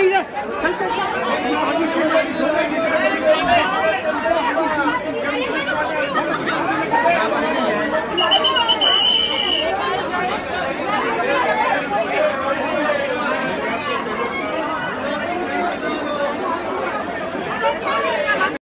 Zaira.